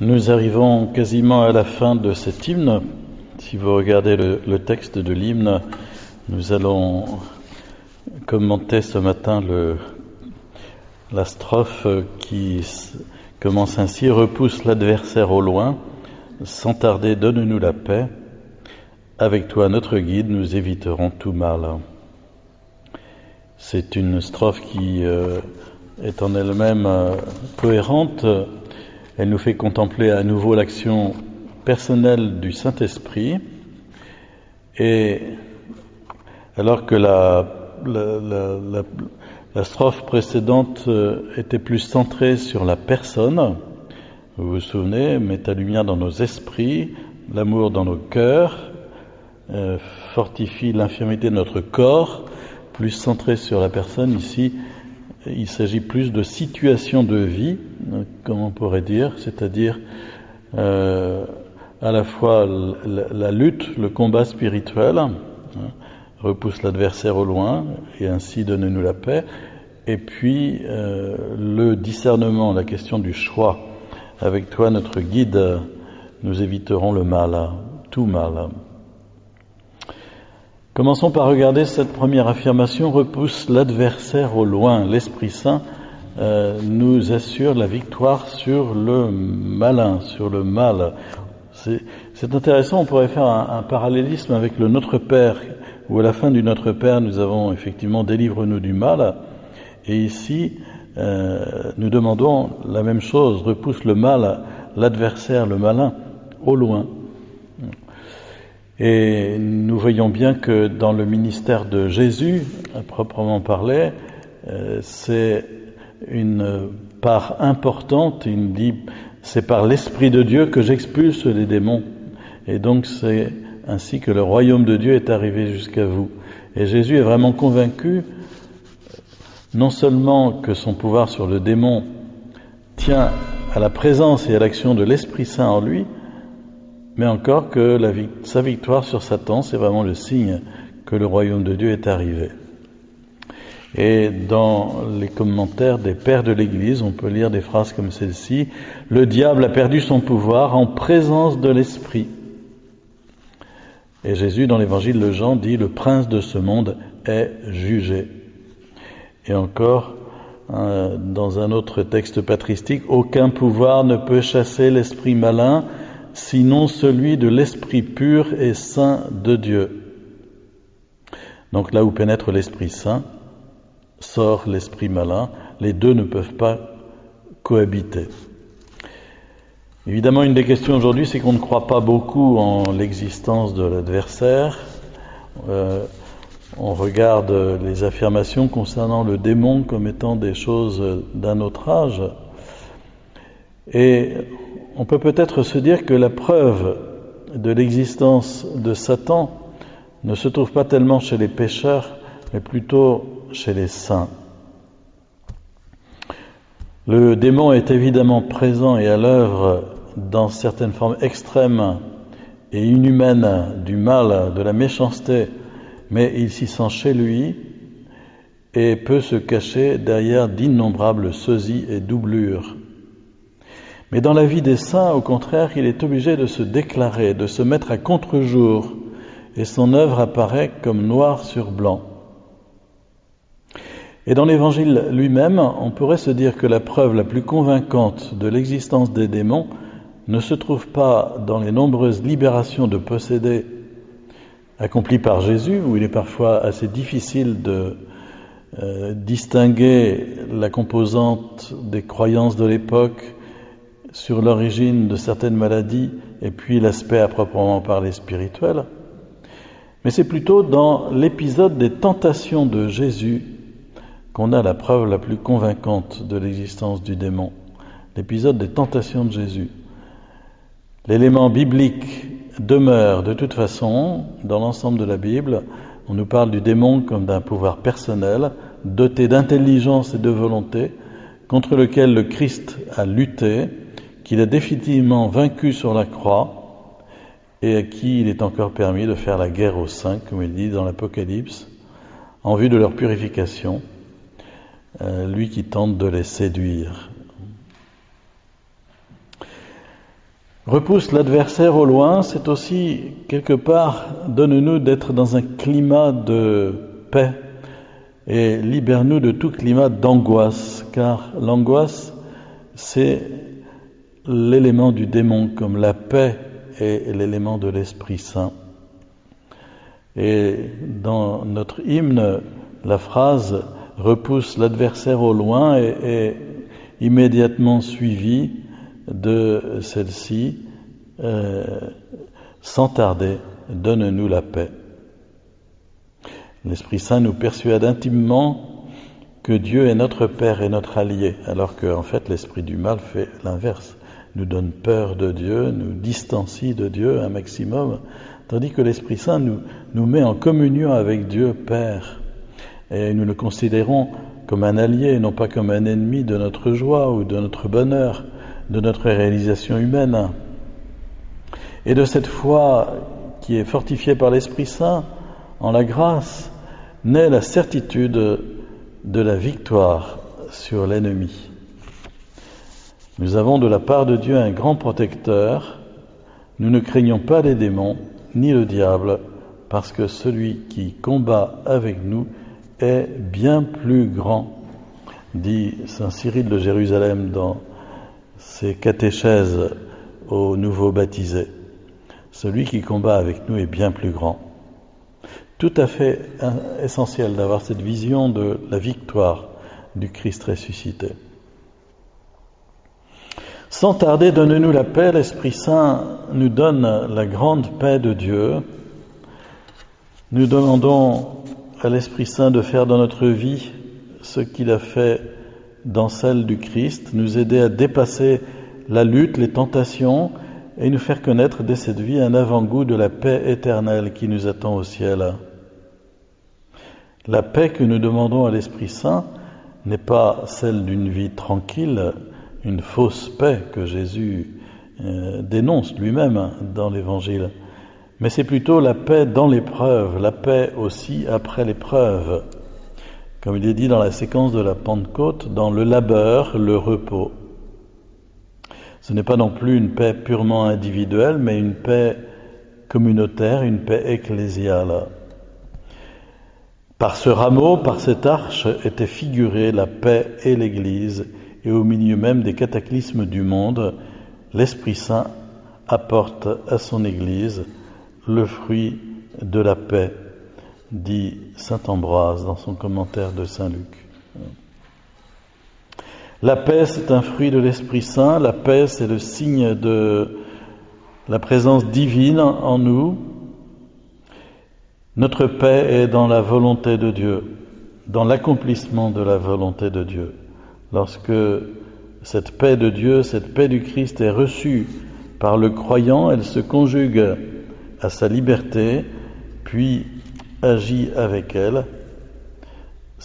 Nous arrivons quasiment à la fin de cet hymne. Si vous regardez le, texte de l'hymne, nous allons commenter ce matin la strophe qui commence ainsi Repousse l'adversaire au loin, sans tarder donne-nous la paix. Avec toi, notre guide, nous éviterons tout mal. C'est une strophe qui euh, est en elle-même euh, cohérente elle nous fait contempler à nouveau l'action personnelle du Saint-Esprit. Et alors que la, strophe précédente euh, était plus centrée sur la personne, vous vous souvenez, met ta lumière dans nos esprits, l'amour dans nos cœurs, euh, fortifie l'infirmité de notre corps, plus centrée sur la personne ici, il s'agit plus de situation de vie, comme on pourrait dire, c'est-à-dire euh, à la fois la, lutte, le combat spirituel, hein, repousse l'adversaire au loin et ainsi donne-nous la paix, et puis euh, le discernement, la question du choix. Avec toi, notre guide, nous éviterons le mal, tout mal. Commençons par regarder cette première affirmation, repousse l'adversaire au loin. L'Esprit Saint euh, nous assure la victoire sur le malin, sur le mal. C'est intéressant, on pourrait faire un, parallélisme avec le Notre Père, où à la fin du Notre Père, nous avons effectivement délivre-nous du mal. Et ici, euh, nous demandons la même chose, repousse le mal, l'adversaire, le malin, au loin. Et nous voyons bien que dans le ministère de Jésus, à proprement parler, euh, c'est une part importante. Il dit, c'est par l'Esprit de Dieu que j'expulse les démons. Et donc c'est ainsi que le royaume de Dieu est arrivé jusqu'à vous. Et Jésus est vraiment convaincu, non seulement que son pouvoir sur le démon tient à la présence et à l'action de l'Esprit Saint en lui, mais encore que sa victoire sur Satan, c'est vraiment le signe que le royaume de Dieu est arrivé. Et dans les commentaires des pères de l'Église, on peut lire des phrases comme celle-ci, Le diable a perdu son pouvoir en présence de l'Esprit. Et Jésus, dans l'évangile de Jean, dit, Le prince de ce monde est jugé. Et encore, euh, dans un autre texte patristique, Aucun pouvoir ne peut chasser l'esprit malin, sinon celui de l'Esprit pur et saint de Dieu. Donc là où pénètre l'Esprit Saint, sort l'Esprit malin, les deux ne peuvent pas cohabiter. Évidemment, une des questions aujourd'hui, c'est qu'on ne croit pas beaucoup en l'existence de l'adversaire. Euh, on regarde les affirmations concernant le démon comme étant des choses d'un autre âge. Et on peut peut-être se dire que la preuve de l'existence de Satan ne se trouve pas tellement chez les pécheurs, mais plutôt chez les saints. Le démon est évidemment présent et à l'œuvre dans certaines formes extrêmes et inhumaines du mal, de la méchanceté, mais il s'y sent chez lui et peut se cacher derrière d'innombrables sosies et doublures. Mais dans la vie des saints, au contraire, il est obligé de se déclarer, de se mettre à contre-jour, et son œuvre apparaît comme noir sur blanc. Et dans l'évangile lui-même, on pourrait se dire que la preuve la plus convaincante de l'existence des démons ne se trouve pas dans les nombreuses libérations de possédés accomplies par Jésus, où il est parfois assez difficile de euh, distinguer la composante des croyances de l'époque sur l'origine de certaines maladies et puis l'aspect à proprement parler spirituel, mais c'est plutôt dans l'épisode des tentations de Jésus qu'on a la preuve la plus convaincante de l'existence du démon, l'épisode des tentations de Jésus. L'élément biblique demeure de toute façon dans l'ensemble de la Bible. On nous parle du démon comme d'un pouvoir personnel, doté d'intelligence et de volonté, contre lequel le Christ a lutté qu'il a définitivement vaincu sur la croix et à qui il est encore permis de faire la guerre aux saints, comme il dit dans l'Apocalypse, en vue de leur purification, euh, lui qui tente de les séduire. Repousse l'adversaire au loin, c'est aussi quelque part, donne-nous d'être dans un climat de paix et libère-nous de tout climat d'angoisse, car l'angoisse, c'est l'élément du démon, comme la paix est l'élément de l'Esprit Saint. Et dans notre hymne, la phrase repousse l'adversaire au loin est, immédiatement suivie de celle-ci, euh, sans tarder, donne-nous la paix. L'Esprit Saint nous persuade intimement que Dieu est notre Père et notre allié, alors qu'en fait l'Esprit du mal fait l'inverse, nous donne peur de Dieu, nous distancie de Dieu un maximum, tandis que l'Esprit Saint nous, nous met en communion avec Dieu Père, et nous le considérons comme un allié, non pas comme un ennemi de notre joie ou de notre bonheur, de notre réalisation humaine. Et de cette foi qui est fortifiée par l'Esprit Saint, en la grâce, naît la certitude de la victoire sur l'ennemi. Nous avons de la part de Dieu un grand protecteur. Nous ne craignons pas les démons ni le diable, parce que celui qui combat avec nous est bien plus grand, dit Saint Cyril de Jérusalem dans ses catéchèses aux nouveaux baptisés. Celui qui combat avec nous est bien plus grand tout à fait essentiel d'avoir cette vision de la victoire du Christ ressuscité. Sans tarder, donne-nous la paix. L'Esprit Saint nous donne la grande paix de Dieu. Nous demandons à l'Esprit Saint de faire dans notre vie ce qu'il a fait dans celle du Christ, nous aider à dépasser la lutte, les tentations, et nous faire connaître dès cette vie un avant-goût de la paix éternelle qui nous attend au ciel. La paix que nous demandons à l'Esprit Saint n'est pas celle d'une vie tranquille, une fausse paix que Jésus euh, dénonce lui-même dans l'Évangile, mais c'est plutôt la paix dans l'épreuve, la paix aussi après l'épreuve, comme il est dit dans la séquence de la Pentecôte, dans le labeur, le repos. Ce n'est pas non plus une paix purement individuelle, mais une paix communautaire, une paix ecclésiale. Par ce rameau, par cette arche, était figurée la paix et l'Église, et au milieu même des cataclysmes du monde, l'Esprit Saint apporte à son Église le fruit de la paix, dit Saint Ambroise dans son commentaire de Saint Luc. La paix, c'est un fruit de l'Esprit Saint. La paix, c'est le signe de la présence divine en nous. Notre paix est dans la volonté de Dieu, dans l'accomplissement de la volonté de Dieu. Lorsque cette paix de Dieu, cette paix du Christ est reçue par le croyant, elle se conjugue à sa liberté, puis agit avec elle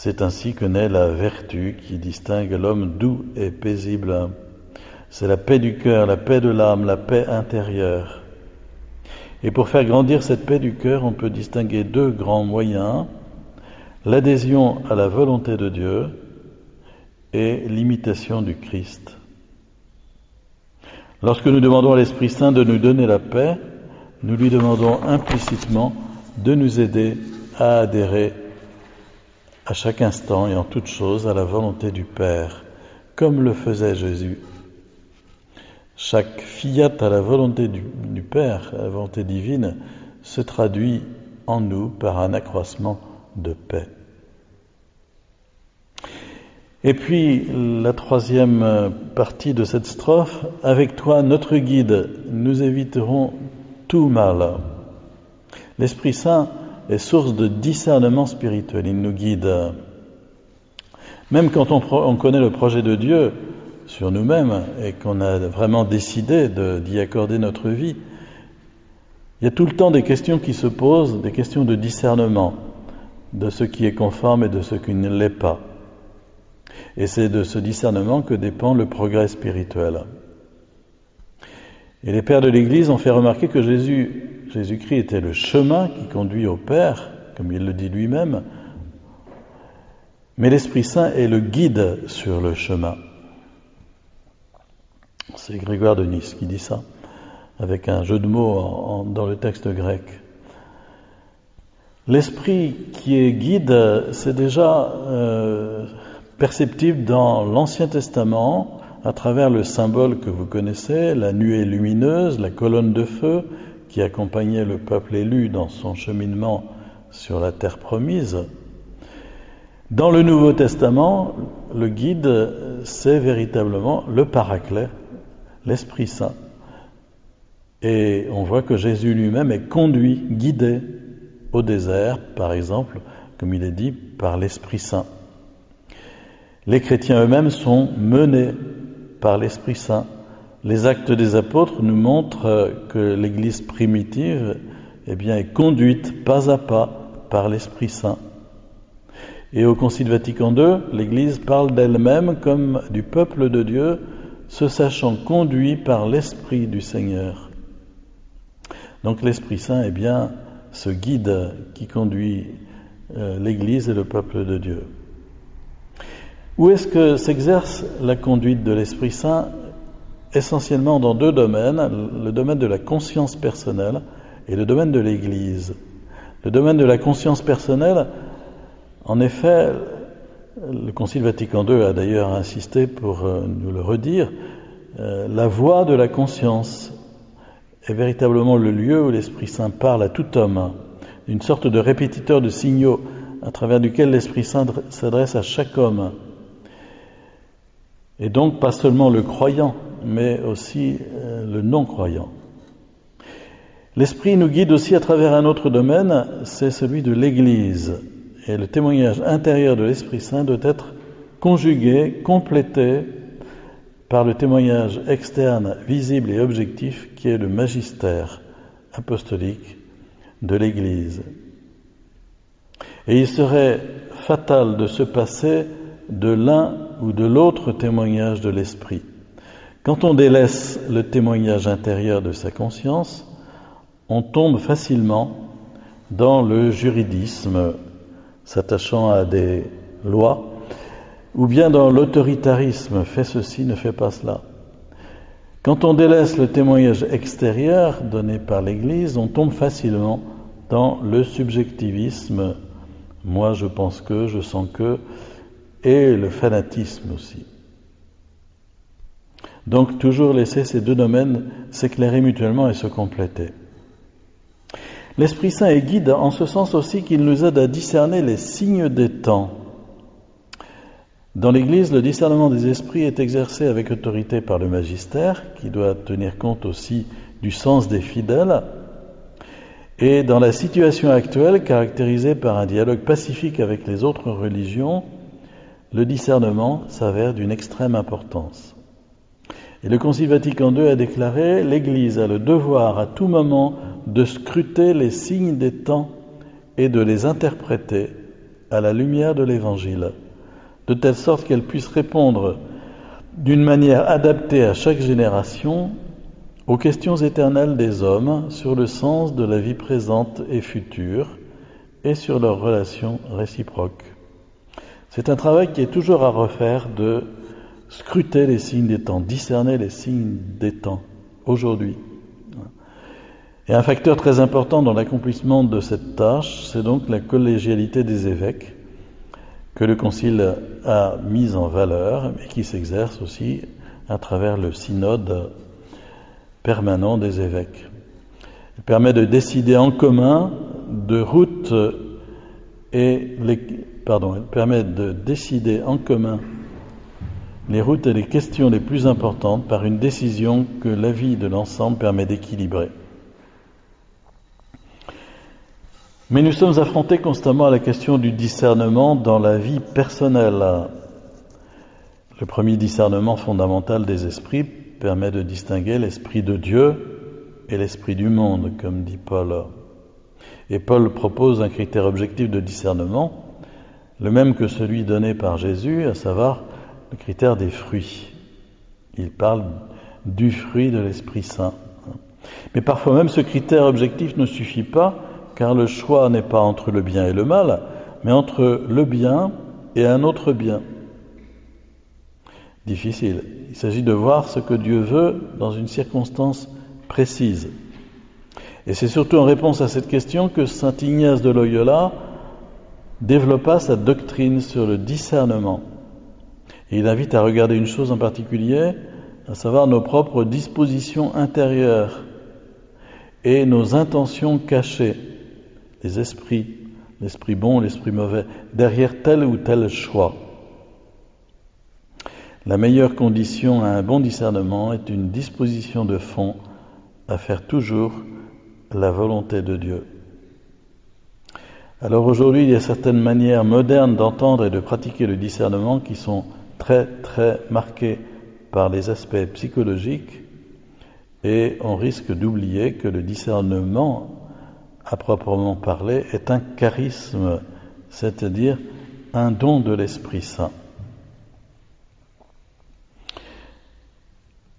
c'est ainsi que naît la vertu qui distingue l'homme doux et paisible. C'est la paix du cœur, la paix de l'âme, la paix intérieure. Et pour faire grandir cette paix du cœur, on peut distinguer deux grands moyens, l'adhésion à la volonté de Dieu et l'imitation du Christ. Lorsque nous demandons à l'Esprit Saint de nous donner la paix, nous lui demandons implicitement de nous aider à adhérer à chaque instant et en toute chose à la volonté du Père, comme le faisait Jésus. Chaque fiat à la volonté du, Père, à la volonté divine, se traduit en nous par un accroissement de paix. Et puis la troisième partie de cette strophe, avec toi, notre guide, nous éviterons tout mal. L'Esprit Saint est source de discernement spirituel. Il nous guide. Même quand on, connaît le projet de Dieu sur nous-mêmes et qu'on a vraiment décidé d'y accorder notre vie, il y a tout le temps des questions qui se posent, des questions de discernement de ce qui est conforme et de ce qui ne l'est pas. Et c'est de ce discernement que dépend le progrès spirituel. Et les pères de l'Église ont fait remarquer que Jésus Jésus-Christ était le chemin qui conduit au Père, comme il le dit lui-même, mais l'Esprit Saint est le guide sur le chemin. C'est Grégoire de Nice qui dit ça. avec un jeu de mots dans le texte grec. L'esprit qui est guide, c'est déjà euh, perceptible dans l'Ancien Testament à travers le symbole que vous connaissez, la nuée lumineuse, la colonne de feu qui accompagnait le peuple élu dans son cheminement sur la terre promise. Dans le Nouveau Testament, le guide, c'est véritablement le paraclet, l'Esprit Saint. Et on voit que Jésus lui-même est conduit, guidé au désert, par exemple, comme il est dit, par l'Esprit Saint. Les chrétiens eux-mêmes sont menés par l'Esprit Saint. Les actes des apôtres nous montrent que l'Église primitive eh bien, est conduite pas à pas par l'Esprit Saint. Et au Concile Vatican II, l'Église parle d'elle-même comme du peuple de Dieu, se sachant conduit par l'Esprit du Seigneur. Donc l'Esprit Saint est bien ce guide qui conduit euh, l'Église et le peuple de Dieu. Où est-ce que s'exerce la conduite de l'Esprit Saint? Essentiellement dans deux domaines, le domaine de la conscience personnelle et le domaine de l'Église. Le domaine de la conscience personnelle, en effet, le Concile Vatican II a d'ailleurs insisté pour euh, nous le redire, euh, la voix de la conscience est véritablement le lieu où l'Esprit Saint parle à tout homme, une sorte de répétiteur de signaux à travers duquel l'Esprit Saint s'adresse à chaque homme. Et donc pas seulement le croyant, mais aussi euh, le non-croyant. L'Esprit nous guide aussi à travers un autre domaine, c'est celui de l'Église. Et le témoignage intérieur de l'Esprit Saint doit être conjugué, complété par le témoignage externe, visible et objectif qui est le magistère apostolique de l'Église. Et il serait fatal de se passer de l'un ou de l'autre témoignage de l'Esprit. Quand on délaisse le témoignage intérieur de sa conscience, on tombe facilement dans le juridisme s'attachant à des lois, ou bien dans l'autoritarisme, fais ceci, ne fais pas cela. Quand on délaisse le témoignage extérieur donné par l'Église, on tombe facilement dans le subjectivisme, moi je pense que, je sens que, et le fanatisme aussi. Donc toujours laisser ces deux domaines s'éclairer mutuellement et se compléter. L'Esprit Saint est guide en ce sens aussi qu'il nous aide à discerner les signes des temps. Dans l'Église, le discernement des esprits est exercé avec autorité par le magistère, qui doit tenir compte aussi du sens des fidèles. Et dans la situation actuelle, caractérisée par un dialogue pacifique avec les autres religions, le discernement s'avère d'une extrême importance. Et le Concile Vatican II a déclaré L'Église a le devoir à tout moment de scruter les signes des temps et de les interpréter à la lumière de l'Évangile, de telle sorte qu'elle puisse répondre d'une manière adaptée à chaque génération aux questions éternelles des hommes sur le sens de la vie présente et future et sur leurs relations réciproques. C'est un travail qui est toujours à refaire de scruter les signes des temps, discerner les signes des temps aujourd'hui. Et un facteur très important dans l'accomplissement de cette tâche, c'est donc la collégialité des évêques que le Concile a mise en valeur et qui s'exerce aussi à travers le synode permanent des évêques. Il permet de décider en commun de routes et permet de décider en commun les routes et les questions les plus importantes par une décision que l'avis de l'ensemble permet d'équilibrer. Mais nous sommes affrontés constamment à la question du discernement dans la vie personnelle. Le premier discernement fondamental des esprits permet de distinguer l'esprit de Dieu et l'esprit du monde, comme dit Paul. Et Paul propose un critère objectif de discernement, le même que celui donné par Jésus, à savoir le critère des fruits. Il parle du fruit de l'Esprit Saint. Mais parfois même ce critère objectif ne suffit pas, car le choix n'est pas entre le bien et le mal, mais entre le bien et un autre bien. Difficile. Il s'agit de voir ce que Dieu veut dans une circonstance précise. Et c'est surtout en réponse à cette question que saint Ignace de Loyola développa sa doctrine sur le discernement. Et il invite à regarder une chose en particulier, à savoir nos propres dispositions intérieures et nos intentions cachées, les esprits, l'esprit bon, l'esprit mauvais, derrière tel ou tel choix. La meilleure condition à un bon discernement est une disposition de fond à faire toujours la volonté de Dieu. Alors aujourd'hui, il y a certaines manières modernes d'entendre et de pratiquer le discernement qui sont très très marquées par les aspects psychologiques et on risque d'oublier que le discernement, à proprement parler, est un charisme, c'est-à-dire un don de l'Esprit Saint.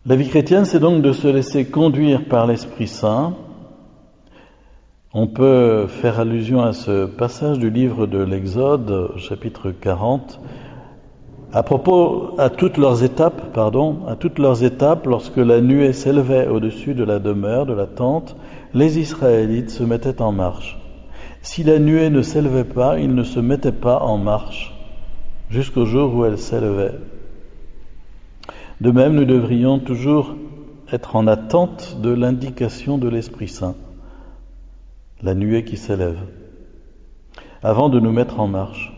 La vie chrétienne, c'est donc de se laisser conduire par l'Esprit Saint. On peut faire allusion à ce passage du livre de l'Exode, chapitre 40, à propos, à toutes leurs étapes, pardon, à toutes leurs étapes, lorsque la nuée s'élevait au-dessus de la demeure, de la tente, les Israélites se mettaient en marche. Si la nuée ne s'élevait pas, ils ne se mettaient pas en marche, jusqu'au jour où elle s'élevait. De même, nous devrions toujours être en attente de l'indication de l'Esprit Saint, la nuée qui s'élève, avant de nous mettre en marche.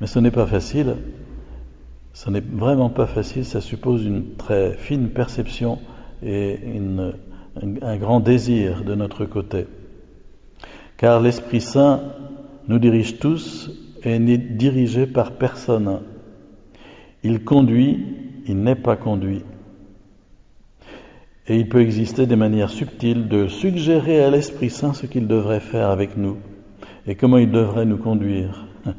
Mais ce n'est pas facile, ce n'est vraiment pas facile, ça suppose une très fine perception et un grand désir de notre côté. Car l'Esprit Saint nous dirige tous et n'est dirigé par personne. Il conduit il n'est pas conduit. Et il peut exister des manières subtiles de suggérer à l'Esprit Saint ce qu'il devrait faire avec nous et comment il devrait nous conduire.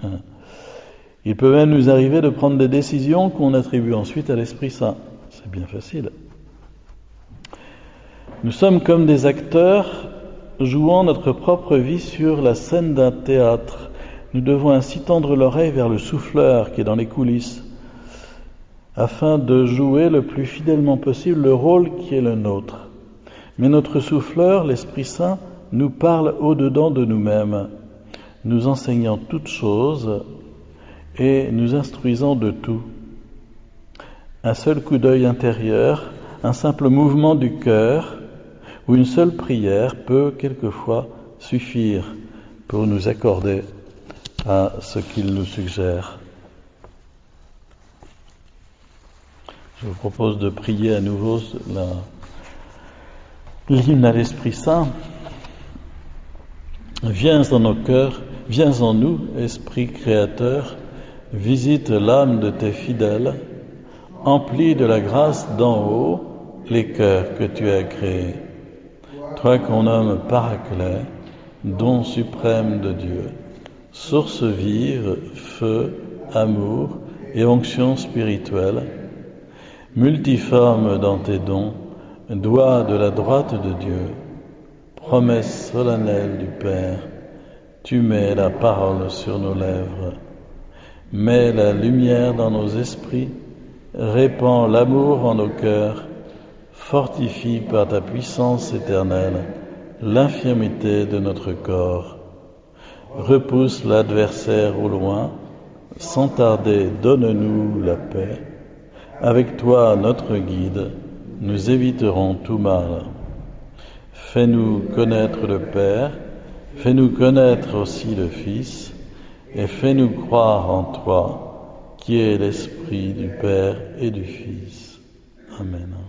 il peut même nous arriver de prendre des décisions qu'on attribue ensuite à l'Esprit Saint. C'est bien facile. Nous sommes comme des acteurs jouant notre propre vie sur la scène d'un théâtre. Nous devons ainsi tendre l'oreille vers le souffleur qui est dans les coulisses afin de jouer le plus fidèlement possible le rôle qui est le nôtre. Mais notre souffleur, l'Esprit Saint, nous parle au-dedans de nous-mêmes, nous enseignant toutes choses et nous instruisant de tout. Un seul coup d'œil intérieur, un simple mouvement du cœur ou une seule prière peut quelquefois suffire pour nous accorder à ce qu'il nous suggère. Je vous propose de prier à nouveau l'hymne à l'Esprit Saint. Viens dans nos cœurs, viens en nous, Esprit Créateur, visite l'âme de tes fidèles, emplis de la grâce d'en haut les cœurs que tu as créés. Toi qu'on nomme Paraclet, don suprême de Dieu, source vive, feu, amour et onction spirituelle, multiforme dans tes dons, doigt de la droite de Dieu, promesse solennelle du Père, tu mets la parole sur nos lèvres, mets la lumière dans nos esprits, répands l'amour en nos cœurs, fortifie par ta puissance éternelle l'infirmité de notre corps, repousse l'adversaire au loin, sans tarder donne-nous la paix avec toi, notre guide, nous éviterons tout mal. Fais-nous connaître le Père, fais-nous connaître aussi le Fils, et fais-nous croire en toi, qui est l'Esprit du Père et du Fils. Amen.